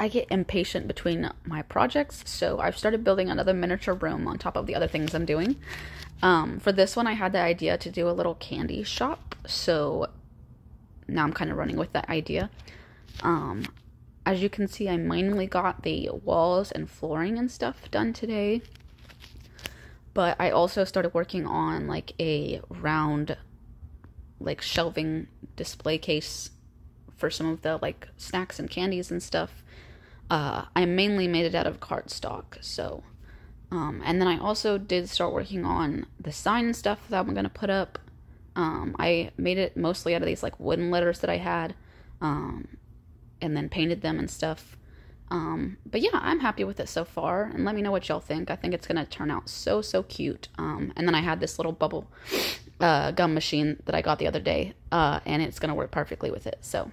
I get impatient between my projects, so I've started building another miniature room on top of the other things I'm doing. Um, for this one, I had the idea to do a little candy shop, so now I'm kind of running with that idea. Um, as you can see, I mainly got the walls and flooring and stuff done today. But I also started working on like a round, like shelving display case for some of the like snacks and candies and stuff. Uh, I mainly made it out of cardstock, so. Um, and then I also did start working on the sign stuff that I'm gonna put up. Um, I made it mostly out of these like wooden letters that I had, um, and then painted them and stuff. Um, but yeah, I'm happy with it so far, and let me know what y'all think. I think it's gonna turn out so so cute. Um, and then I had this little bubble uh, gum machine that I got the other day, uh, and it's gonna work perfectly with it. So